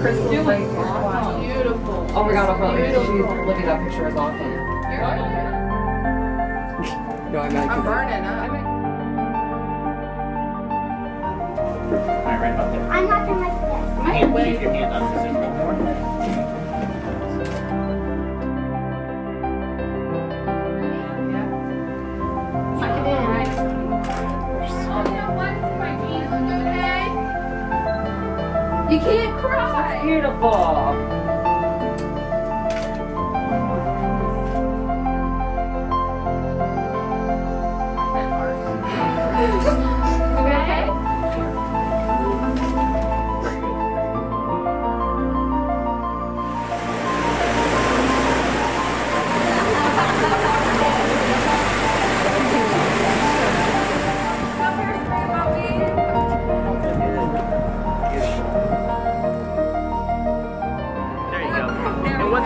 crystal Doing right awesome. here. Beautiful. Oh my god, I'll Beautiful. she's looking at that picture is awesome. You're No, I meant I'm burning up. Alright, right about there. I'm not gonna like this. My Keep way. your hand on the zip more. Beautiful.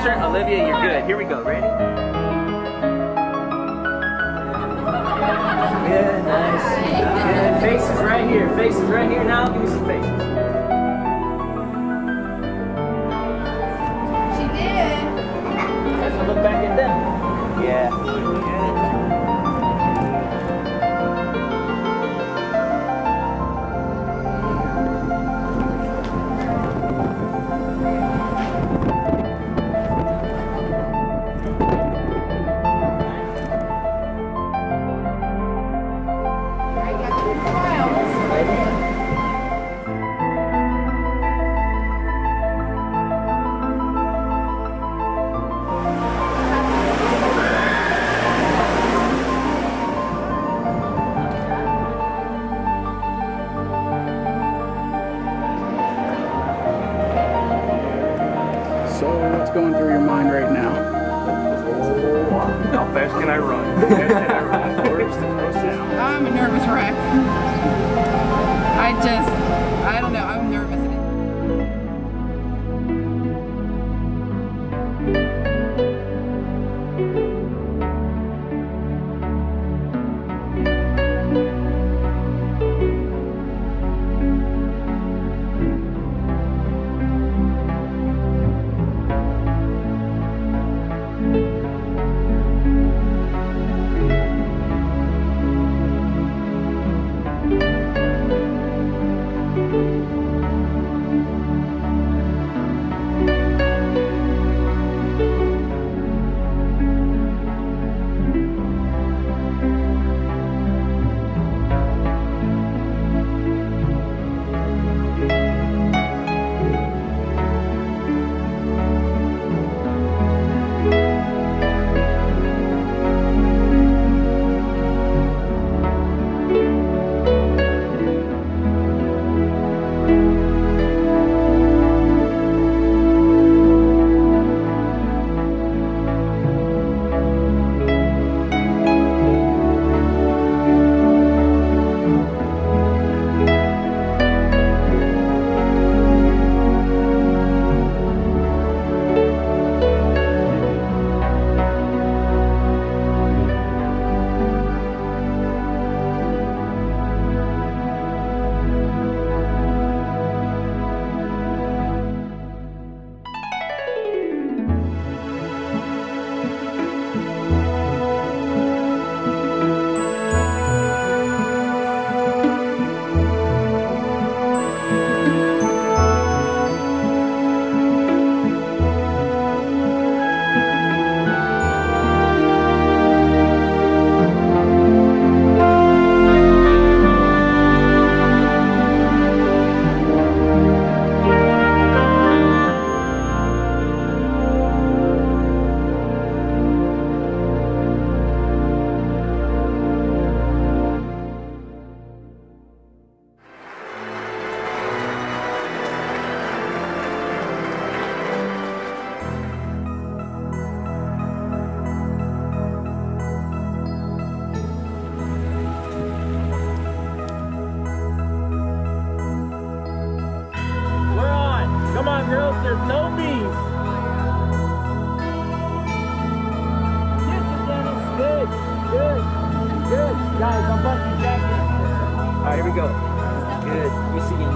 Olivia, you're good. Here we go. Ready? Good, nice. Good. Faces right here. Faces right here. Now give me some faces. Wreck. I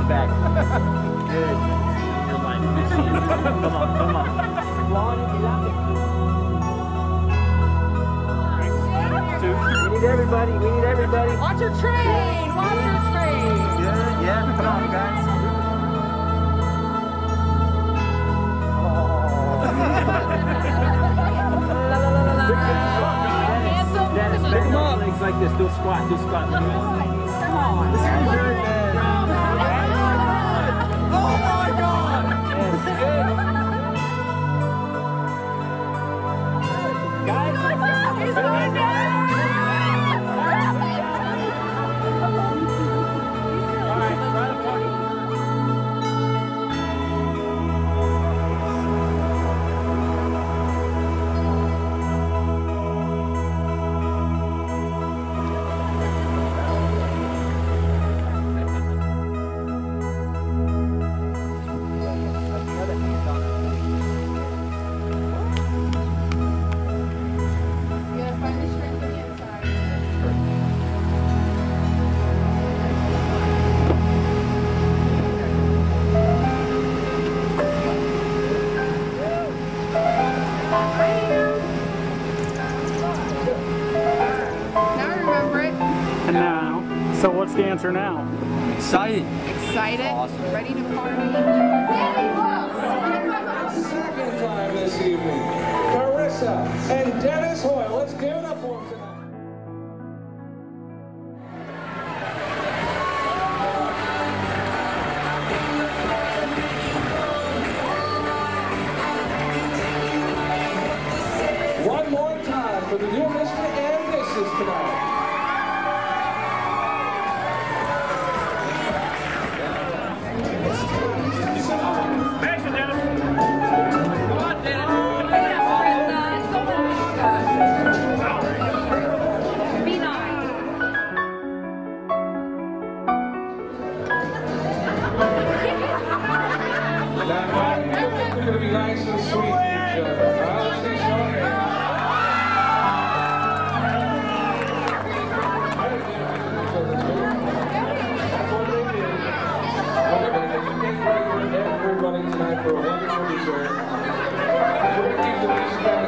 back. Good. You're lying. come on, come on. Flaunt it, get out there. Two. We need everybody. We need everybody. Watch your train! Watch your train! Yeah, yeah. Come on, guys. Oh. Handsome Dennis, woman. pick him up. Legs like this. Do a squat. Do a squat. Come on. This is very good. Answer now? Excited. Excited, ready to party. Second time this evening, Carissa and Dennis Hoyle. Let's give it up for them tonight. One more time for the new Mr. and Mrs. tonight. To keep the least